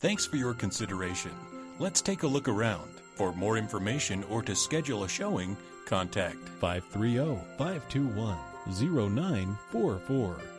Thanks for your consideration. Let's take a look around. For more information or to schedule a showing, contact 530 521 0944.